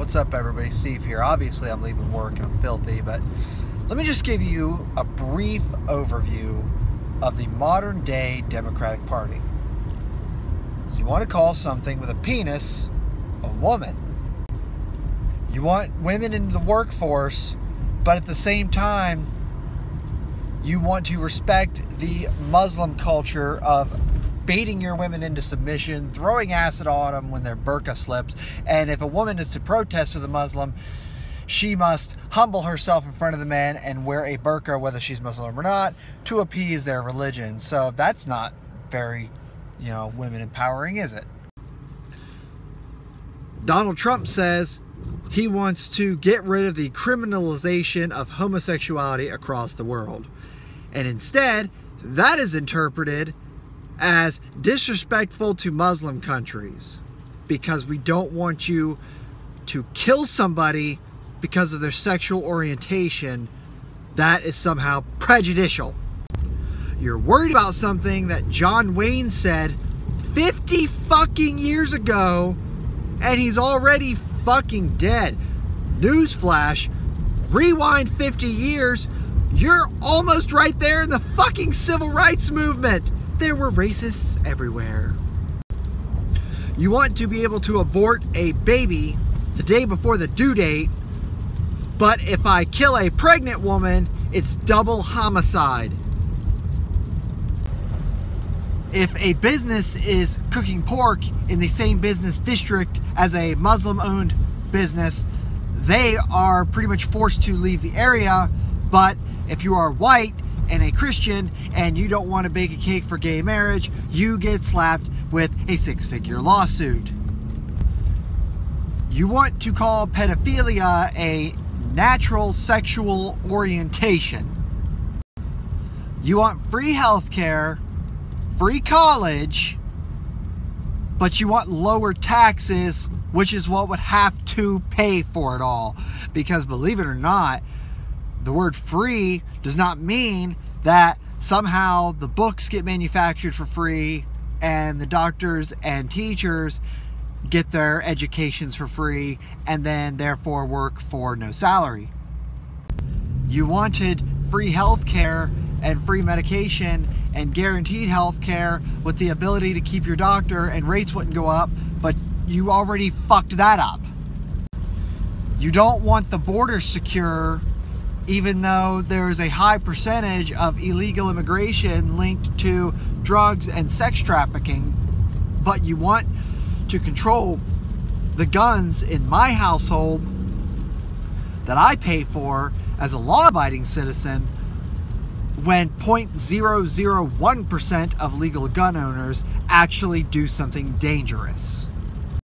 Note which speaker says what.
Speaker 1: What's up, everybody? Steve here. Obviously, I'm leaving work and I'm filthy, but let me just give you a brief overview of the modern day Democratic Party. You want to call something with a penis a woman. You want women into the workforce, but at the same time, you want to respect the Muslim culture of baiting your women into submission, throwing acid on them when their burqa slips, and if a woman is to protest with a Muslim, she must humble herself in front of the man and wear a burqa, whether she's Muslim or not, to appease their religion. So that's not very, you know, women empowering, is it? Donald Trump says he wants to get rid of the criminalization of homosexuality across the world. And instead, that is interpreted as disrespectful to Muslim countries because we don't want you to kill somebody because of their sexual orientation. That is somehow prejudicial. You're worried about something that John Wayne said 50 fucking years ago, and he's already fucking dead. Newsflash, rewind 50 years, you're almost right there in the fucking civil rights movement there were racists everywhere. You want to be able to abort a baby the day before the due date, but if I kill a pregnant woman, it's double homicide. If a business is cooking pork in the same business district as a Muslim owned business, they are pretty much forced to leave the area. But if you are white and a Christian and you don't want to bake a cake for gay marriage, you get slapped with a six figure lawsuit. You want to call pedophilia a natural sexual orientation. You want free health care, free college, but you want lower taxes, which is what would have to pay for it all. Because believe it or not, the word free does not mean that somehow the books get manufactured for free and the doctors and teachers get their educations for free and then therefore work for no salary. You wanted free health care and free medication and guaranteed health care with the ability to keep your doctor and rates wouldn't go up, but you already fucked that up. You don't want the border secure even though there is a high percentage of illegal immigration linked to drugs and sex trafficking, but you want to control the guns in my household that I pay for as a law abiding citizen when 0.001% of legal gun owners actually do something dangerous.